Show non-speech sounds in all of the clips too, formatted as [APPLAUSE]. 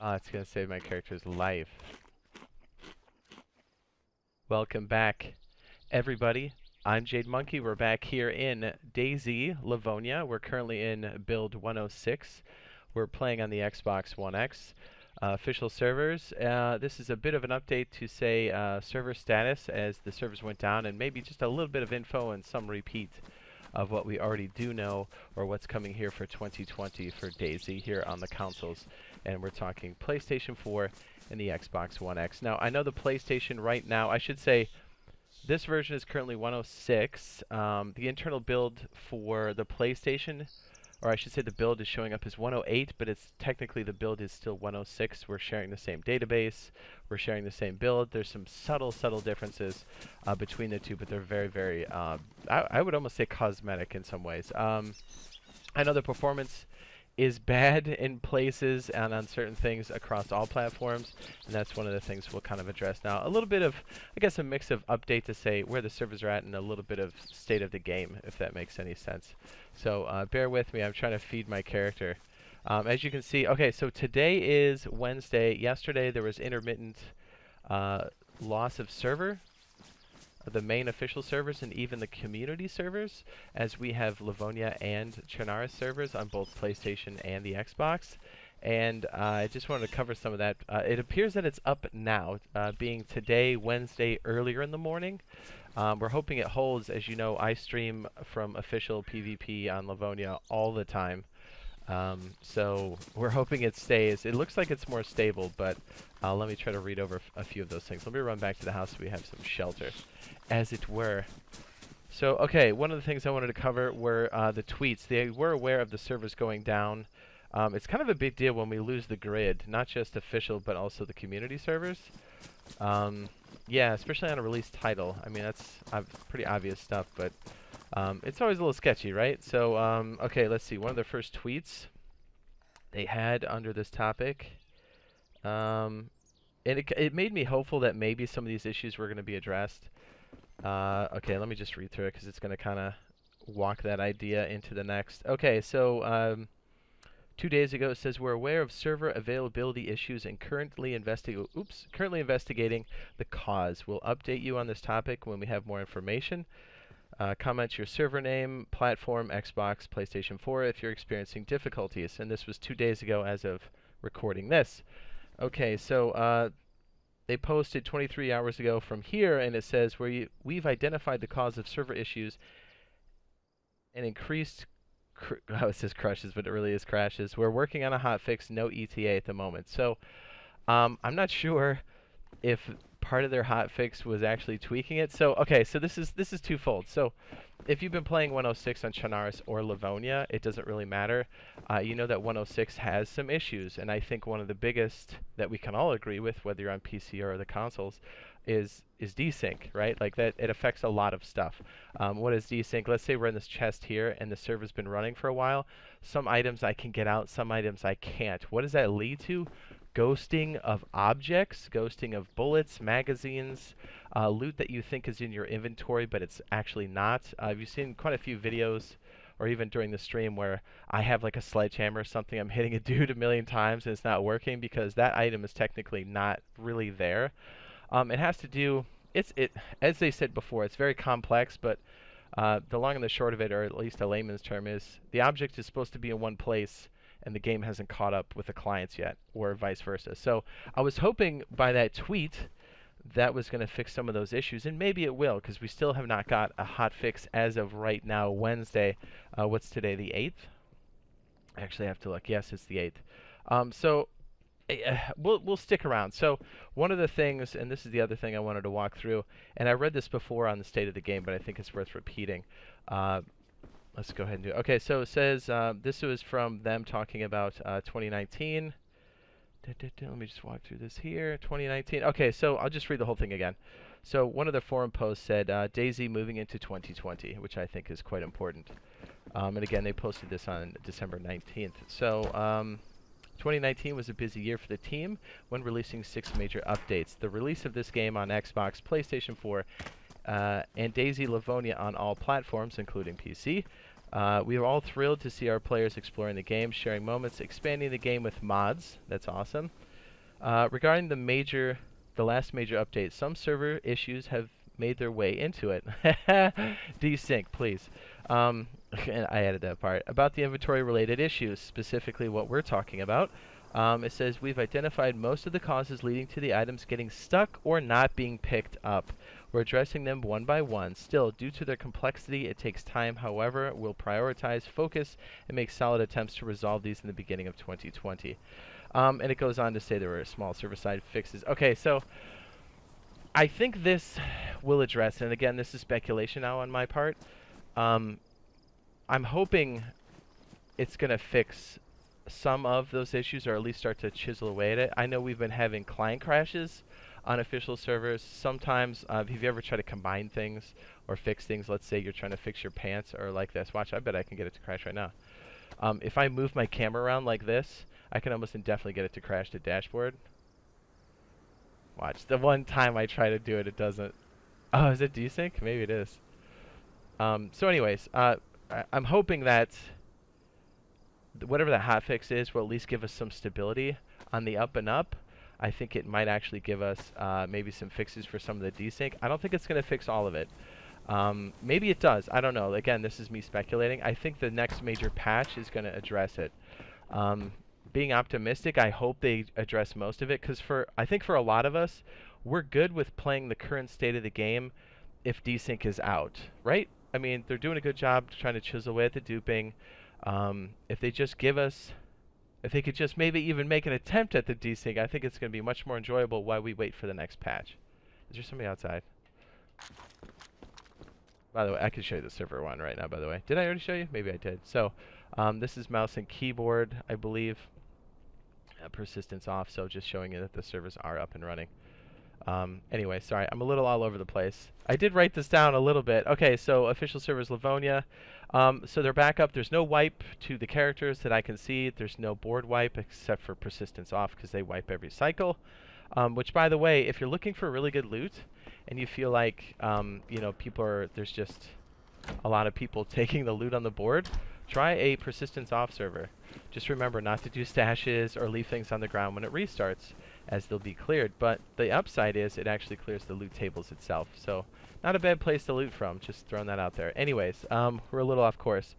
Oh, it's gonna save my character's life. Welcome back, everybody. I'm Jade Monkey. We're back here in DayZ, Livonia. We're currently in build 106. We're playing on the Xbox One X. Uh, official servers. Uh, this is a bit of an update to say uh, server status as the servers went down and maybe just a little bit of info and some repeat of what we already do know or what's coming here for 2020 for DayZ here on the consoles. And we're talking PlayStation 4 and the Xbox One X. Now, I know the PlayStation right now, I should say this version is currently 106. Um, the internal build for the PlayStation or I should say the build is showing up as 108, but it's technically the build is still 106. We're sharing the same database. We're sharing the same build. There's some subtle, subtle differences uh, between the two, but they're very, very, uh, I, I, would almost say cosmetic in some ways. Um, I know the performance is bad in places and on certain things across all platforms, and that's one of the things we'll kind of address now. A little bit of, I guess, a mix of update to say where the servers are at and a little bit of state of the game, if that makes any sense. So uh, bear with me, I'm trying to feed my character. Um, as you can see, okay, so today is Wednesday. Yesterday there was intermittent uh, loss of server the main official servers and even the community servers, as we have Livonia and Chernarus servers on both PlayStation and the Xbox. And uh, I just wanted to cover some of that. Uh, it appears that it's up now, uh, being today, Wednesday, earlier in the morning. Um, we're hoping it holds. As you know, I stream from official PvP on Livonia all the time. Um, so we're hoping it stays. It looks like it's more stable, but uh, let me try to read over a few of those things. Let me run back to the house so we have some shelter, as it were. So, okay, one of the things I wanted to cover were uh, the tweets. They were aware of the servers going down. Um, it's kind of a big deal when we lose the grid, not just official, but also the community servers. Um, yeah, especially on a release title. I mean, that's uh, pretty obvious stuff, but um, it's always a little sketchy, right? So, um, okay, let's see. One of the first tweets they had under this topic um, and it, it made me hopeful that maybe some of these issues were going to be addressed. Uh, okay, let me just read through it because it's going to kind of walk that idea into the next. Okay, so um, two days ago it says we're aware of server availability issues and currently. Oops, currently investigating the cause. We'll update you on this topic when we have more information. Uh, comment your server name, platform, Xbox, PlayStation 4 if you're experiencing difficulties. And this was two days ago as of recording this. Okay, so uh, they posted 23 hours ago from here, and it says where we've identified the cause of server issues and increased. [LAUGHS] oh, it says crashes, but it really is crashes. We're working on a hotfix, no ETA at the moment. So um, I'm not sure if part of their hotfix was actually tweaking it. So okay, so this is this is twofold. So if you've been playing 106 on Chernarus or Livonia, it doesn't really matter. Uh, you know that 106 has some issues, and I think one of the biggest that we can all agree with, whether you're on PC or the consoles, is is desync, right? Like that, it affects a lot of stuff. Um, what is desync? Let's say we're in this chest here, and the server's been running for a while. Some items I can get out, some items I can't. What does that lead to? Ghosting of objects, ghosting of bullets, magazines, uh, loot that you think is in your inventory, but it's actually not. Uh, you've seen quite a few videos, or even during the stream, where I have like a sledgehammer or something, I'm hitting a [LAUGHS] dude a million times and it's not working because that item is technically not really there. Um, it has to do, it's it as they said before, it's very complex, but uh, the long and the short of it, or at least a layman's term, is the object is supposed to be in one place and the game hasn't caught up with the clients yet, or vice versa. So I was hoping by that tweet that was going to fix some of those issues, and maybe it will, because we still have not got a hot fix as of right now, Wednesday. Uh, what's today, the 8th? I actually have to look. Yes, it's the 8th. Um, so uh, we'll we'll stick around. So one of the things, and this is the other thing I wanted to walk through, and I read this before on the state of the game, but I think it's worth repeating. Uh, let's go ahead and do it. Okay, so it says uh, this was from them talking about uh, 2019. Let me just walk through this here. 2019. Okay, so I'll just read the whole thing again. So one of the forum posts said uh, DayZ moving into 2020, which I think is quite important. Um, and again, they posted this on December 19th. So um, 2019 was a busy year for the team when releasing six major updates. The release of this game on Xbox, PlayStation 4, uh, and DayZ Livonia on all platforms, including PC. Uh, we are all thrilled to see our players exploring the game, sharing moments, expanding the game with mods. That's awesome. Uh, regarding the major, the last major update, some server issues have made their way into it. [LAUGHS] Desync, please. Um, [LAUGHS] I added that part. About the inventory related issues, specifically what we're talking about. Um, it says we've identified most of the causes leading to the items getting stuck or not being picked up. We're addressing them one by one. Still, due to their complexity, it takes time. However, we'll prioritize, focus, and make solid attempts to resolve these in the beginning of 2020. Um, and it goes on to say there were small server-side fixes. Okay, so I think this will address, and again, this is speculation now on my part. Um, I'm hoping it's going to fix some of those issues or at least start to chisel away at it. I know we've been having client crashes on official servers. Sometimes, uh, have you ever tried to combine things or fix things? Let's say you're trying to fix your pants or like this. Watch, I bet I can get it to crash right now. Um, if I move my camera around like this, I can almost indefinitely get it to crash the dashboard. Watch, the one time I try to do it, it doesn't. Oh, is it desync? Maybe it is. Um, so anyways, uh, I I'm hoping that whatever the hotfix is will at least give us some stability on the up and up. I think it might actually give us uh, maybe some fixes for some of the desync. I don't think it's going to fix all of it. Um, maybe it does. I don't know. Again, this is me speculating. I think the next major patch is going to address it. Um, being optimistic, I hope they address most of it because for I think for a lot of us, we're good with playing the current state of the game if desync is out, right? I mean, they're doing a good job trying to chisel away at the duping. Um, if they just give us, if they could just maybe even make an attempt at the desync, I think it's going to be much more enjoyable while we wait for the next patch. Is there somebody outside? By the way, I can show you the server one right now, by the way. Did I already show you? Maybe I did. So, um, this is mouse and keyboard, I believe. Uh, persistence off, so just showing you that the servers are up and running. Um, anyway, sorry, I'm a little all over the place. I did write this down a little bit. Okay, so official servers Livonia. Um, so they're back up. There's no wipe to the characters that I can see. There's no board wipe except for persistence off because they wipe every cycle. Um, which, by the way, if you're looking for really good loot and you feel like, um, you know, people are, there's just a lot of people [LAUGHS] taking the loot on the board, try a persistence off server. Just remember not to do stashes or leave things on the ground when it restarts as they'll be cleared. But the upside is it actually clears the loot tables itself. So not a bad place to loot from, just throwing that out there. Anyways, um, we're a little off course.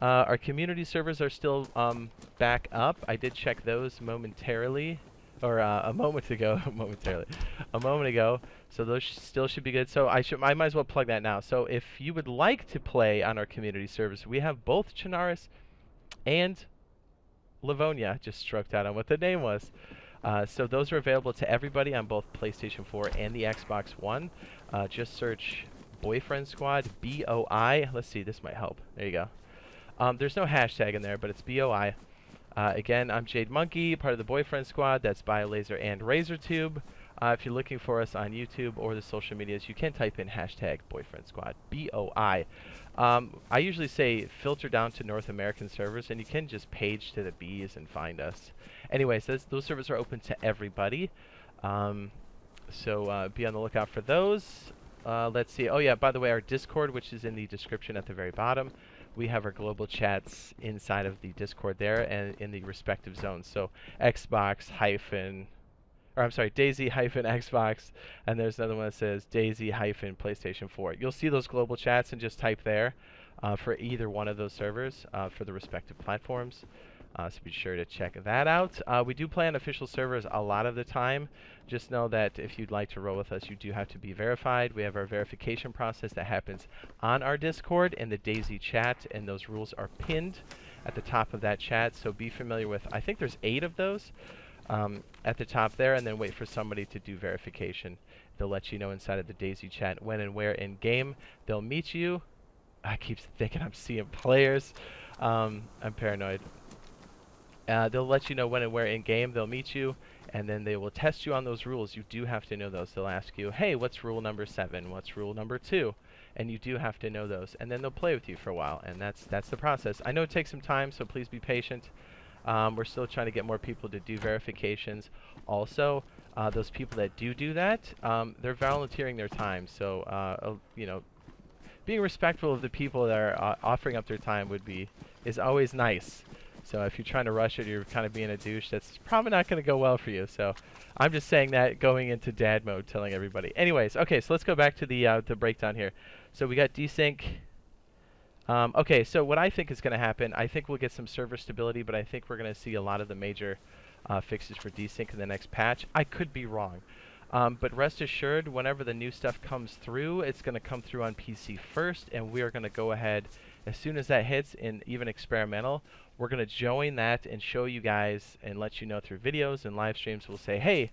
Uh, our community servers are still um, back up. I did check those momentarily, or uh, a moment ago, [LAUGHS] momentarily, a moment ago. So those sh still should be good. So I should, I might as well plug that now. So if you would like to play on our community servers, we have both Chernarus and Livonia. Just stroked out on what the name was. Uh, so those are available to everybody on both PlayStation 4 and the Xbox One. Uh, just search BoiFriend Squad, B-O-I. Let's see, this might help. There you go. Um, there's no hashtag in there, but it's B-O-I. Uh, again, I'm Jade Monkey, part of the BoiFriend Squad. That's BioLaser and RazorTube. Uh, if you're looking for us on YouTube or the social medias, you can type in hashtag BoiFriend Squad, B-O-I. Um, I usually say filter down to North American servers, and you can just page to the Bs and find us. Anyways, those, those servers are open to everybody. Um, so uh, be on the lookout for those. Uh, let's see. Oh yeah, by the way, our Discord, which is in the description at the very bottom, we have our global chats inside of the Discord there and in the respective zones. So Xbox hyphen, or I'm sorry, DayZ hyphen Xbox, and there's another one that says DayZ hyphen PlayStation 4. You'll see those global chats and just type there uh, for either one of those servers uh, for the respective platforms. Uh, so be sure to check that out. Uh, we do play on official servers a lot of the time. Just know that if you'd like to roll with us, you do have to be verified. We have our verification process that happens on our Discord in the DayZ chat, and those rules are pinned at the top of that chat. So be familiar with, I think there's eight of those um, at the top there, and then wait for somebody to do verification. They'll let you know inside of the DayZ chat when and where in game they'll meet you. I keep [LAUGHS] thinking I'm seeing players. Um, I'm paranoid. Uh, they'll let you know when and where in game they'll meet you, and then they will test you on those rules. You do have to know those. They'll ask you, hey, what's rule number seven? What's rule number two? And you do have to know those. And then they'll play with you for a while, and that's that's the process. I know it takes some time, so please be patient. Um, we're still trying to get more people to do verifications. Also, uh, those people that do do that, um, they're volunteering their time. So, uh, uh, you know, being respectful of the people that are uh, offering up their time would be is always nice. So if you're trying to rush it, you're kind of being a douche. That's probably not going to go well for you. So I'm just saying that going into dad mode, telling everybody. Anyways, okay, so let's go back to the uh, the breakdown here. So we got desync. Um, okay, so what I think is going to happen, I think we'll get some server stability, but I think we're going to see a lot of the major uh, fixes for desync in the next patch. I could be wrong. Um, but rest assured, whenever the new stuff comes through, it's going to come through on PC first, and we are going to go ahead, as soon as that hits, in even experimental, we're going to join that and show you guys and let you know through videos and live streams. We'll say, hey,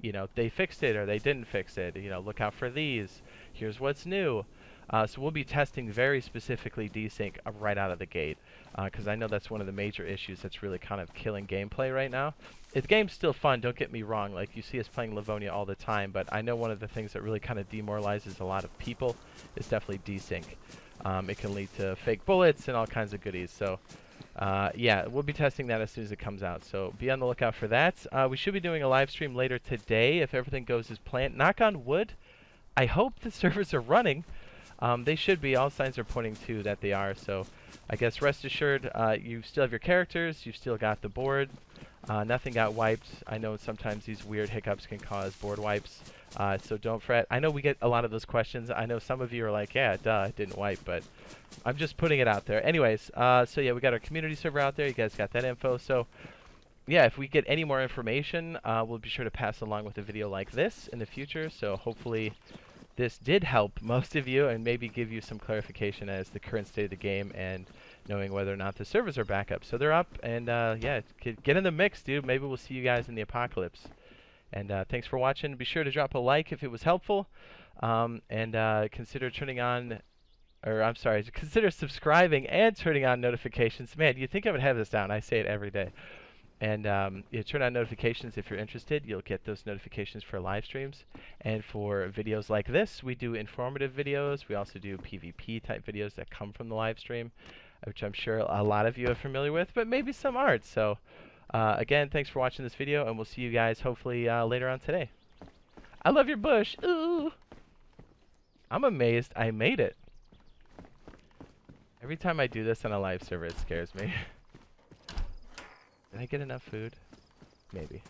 you know, they fixed it or they didn't fix it. You know, look out for these. Here's what's new. Uh, so we'll be testing very specifically desync right out of the gate because uh, I know that's one of the major issues that's really kind of killing gameplay right now. the game's still fun, don't get me wrong. Like you see us playing Livonia all the time, but I know one of the things that really kind of demoralizes a lot of people is definitely desync. Um, it can lead to fake bullets and all kinds of goodies. So uh, yeah, we'll be testing that as soon as it comes out. So be on the lookout for that. Uh, we should be doing a live stream later today if everything goes as planned. Knock on wood. I hope the [LAUGHS] servers are running. Um, they should be. All signs are pointing to that they are. So I guess rest assured, uh, you still have your characters. You've still got the board. Uh, nothing got wiped. I know sometimes these weird hiccups can cause board wipes. Uh, so don't fret. I know we get a lot of those questions. I know some of you are like, yeah, duh, it didn't wipe, but I'm just putting it out there. Anyways, uh, so yeah, we got our community server out there. You guys got that info. So yeah, if we get any more information, uh, we'll be sure to pass along with a video like this in the future. So hopefully this did help [LAUGHS] most of you and maybe give you some clarification as the current state of the game and knowing whether or not the servers are back up. So they're up, and uh, yeah, get in the mix, dude. Maybe we'll see you guys in the apocalypse. And uh, thanks for watching. Be sure to drop a like if it was helpful, um, and uh, consider turning on, or I'm sorry, [LAUGHS] consider subscribing and turning on notifications. Man, you think I would have this down? I say it every day. And um, you turn on notifications if you're interested. You'll get those notifications for live streams. And for videos like this, we do informative videos. We also do PvP type videos that come from the live stream, which I'm sure a lot of you are familiar with, but maybe some aren't. So uh, again, thanks for watching this video, and we'll see you guys hopefully uh, later on today. I love your bush. Ooh. I'm amazed I made it. Every time I do this on a live server, it scares me. [LAUGHS] Did I get enough food? Maybe.